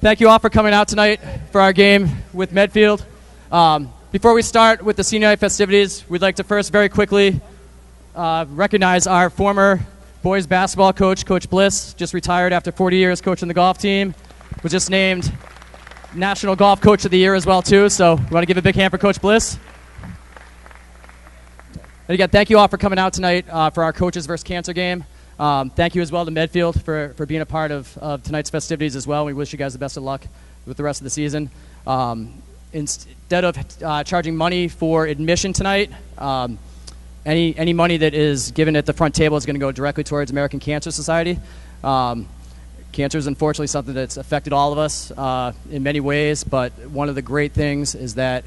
Thank you all for coming out tonight for our game with Medfield. Um, before we start with the senior night festivities, we'd like to first very quickly uh, recognize our former boys basketball coach, Coach Bliss, just retired after 40 years coaching the golf team. Was just named National Golf Coach of the Year as well too. So we want to give a big hand for Coach Bliss. And again, thank you all for coming out tonight uh, for our coaches versus cancer game. Um, thank you as well to Medfield for, for being a part of, of tonight's festivities as well. We wish you guys the best of luck with the rest of the season. Um, instead of uh, charging money for admission tonight, um, any, any money that is given at the front table is going to go directly towards American Cancer Society. Um, cancer is unfortunately something that's affected all of us uh, in many ways, but one of the great things is that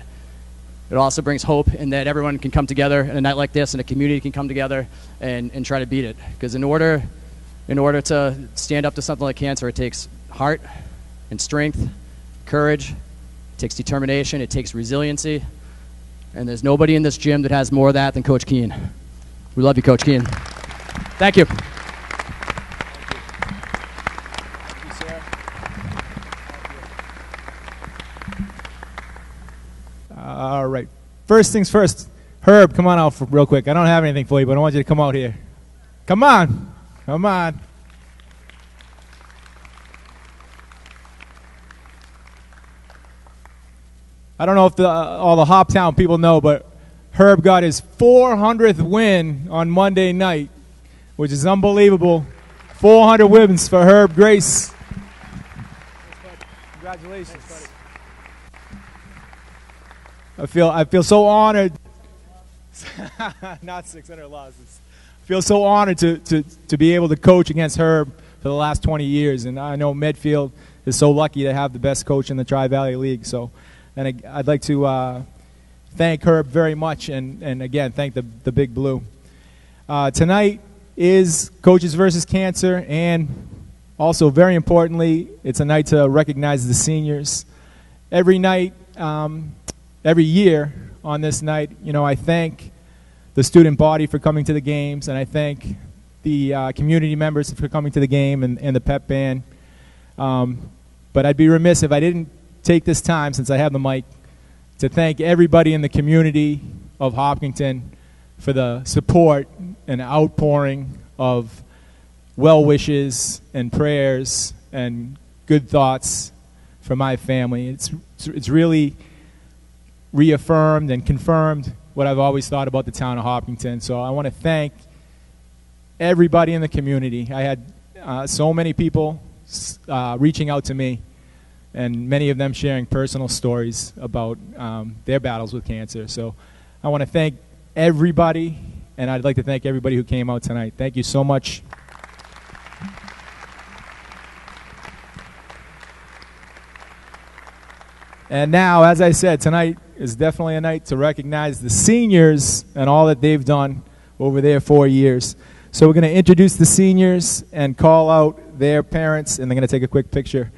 it also brings hope in that everyone can come together in a night like this and a community can come together and, and try to beat it. Because in order, in order to stand up to something like cancer, it takes heart and strength, courage, it takes determination, it takes resiliency. And there's nobody in this gym that has more of that than Coach Keen. We love you, Coach Keen. Thank you. All right. First things first. Herb, come on out for, real quick. I don't have anything for you, but I want you to come out here. Come on. Come on. I don't know if the, uh, all the Hoptown people know, but Herb got his 400th win on Monday night, which is unbelievable. 400 wins for Herb Grace. Congratulations. I feel I feel so honored. Not 600 losses. I feel so honored to, to, to be able to coach against Herb for the last 20 years, and I know Medfield is so lucky to have the best coach in the Tri Valley League. So, and I, would like to uh, thank Herb very much, and, and again thank the the Big Blue. Uh, tonight is Coaches versus Cancer, and also very importantly, it's a night to recognize the seniors. Every night. Um, every year on this night, you know, I thank the student body for coming to the games, and I thank the uh, community members for coming to the game and, and the pep band. Um, but I'd be remiss if I didn't take this time, since I have the mic, to thank everybody in the community of Hopkinton for the support and outpouring of well wishes and prayers and good thoughts for my family. It's, it's really reaffirmed and confirmed what I've always thought about the town of Hopkinton. So I want to thank everybody in the community. I had uh, so many people uh, reaching out to me, and many of them sharing personal stories about um, their battles with cancer. So I want to thank everybody, and I'd like to thank everybody who came out tonight. Thank you so much. And now, as I said, tonight is definitely a night to recognize the seniors and all that they've done over their four years. So we're going to introduce the seniors and call out their parents, and they're going to take a quick picture.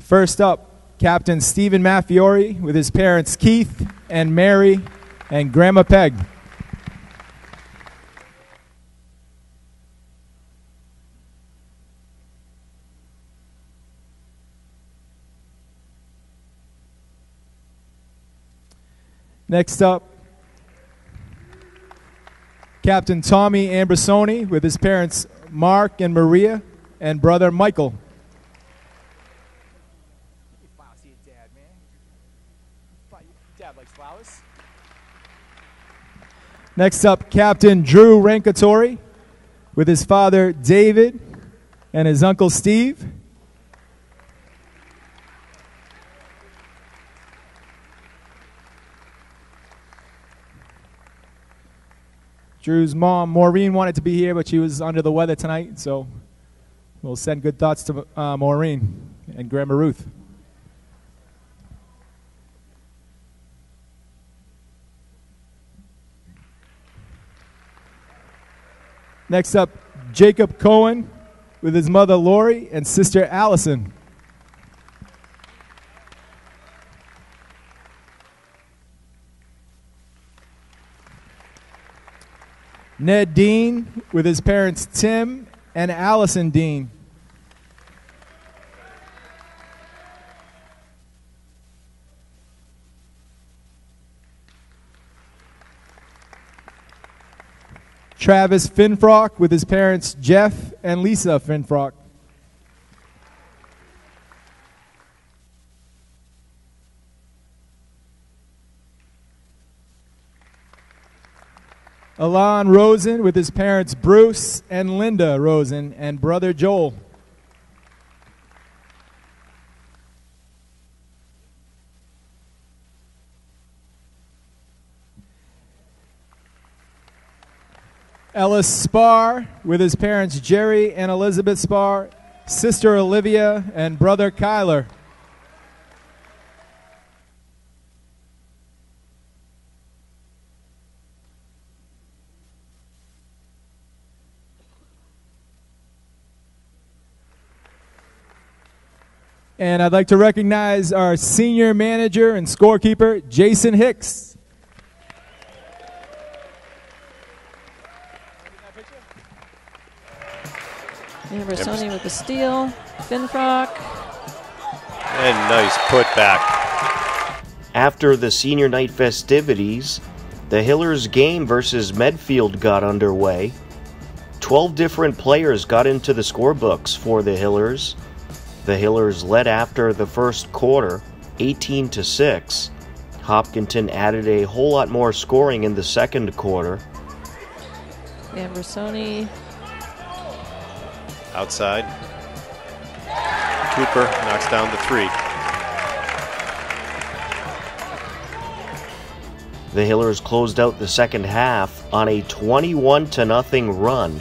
First up, Captain Stephen Maffiori with his parents Keith and Mary and Grandma Peg. Next up, Captain Tommy Ambrosoni with his parents Mark and Maria and brother Michael. Next up, Captain Drew Rankatori with his father David and his uncle Steve. Drew's mom, Maureen, wanted to be here, but she was under the weather tonight, so we'll send good thoughts to uh, Maureen and Grandma Ruth. Next up, Jacob Cohen with his mother Lori and sister Allison. Ned Dean with his parents Tim and Allison Dean. Travis Finfrock with his parents Jeff and Lisa Finfrock. Alon Rosen with his parents Bruce and Linda Rosen and brother Joel. Ellis Spar with his parents Jerry and Elizabeth Spar, sister Olivia, and brother Kyler. And I'd like to recognize our senior manager and scorekeeper, Jason Hicks. Ambersoni with the steal. Finfrock. And nice putback. After the senior night festivities, the Hillers game versus Medfield got underway. 12 different players got into the scorebooks for the Hillers. The Hillers led after the first quarter, 18 to 6. Hopkinton added a whole lot more scoring in the second quarter. Ambersoni. Outside. Cooper knocks down the three. The Hillers closed out the second half on a 21 to nothing run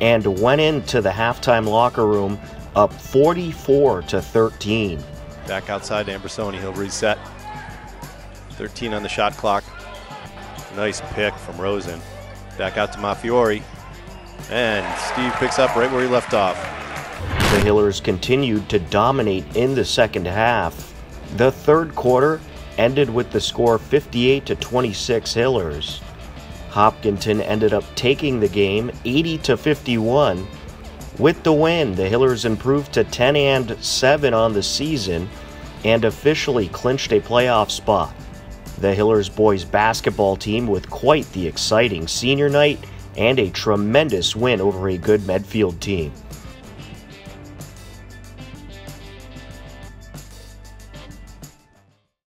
and went into the halftime locker room up 44 to 13. Back outside to Ambersoni. He'll reset. 13 on the shot clock. Nice pick from Rosen. Back out to Mafiori. And Steve picks up right where he left off. The Hillers continued to dominate in the second half. The third quarter ended with the score 58 to 26 Hillers. Hopkinton ended up taking the game 80 to 51. With the win, the Hillers improved to 10 and 7 on the season and officially clinched a playoff spot. The Hillers boys basketball team with quite the exciting senior night and a tremendous win over a good Medfield team.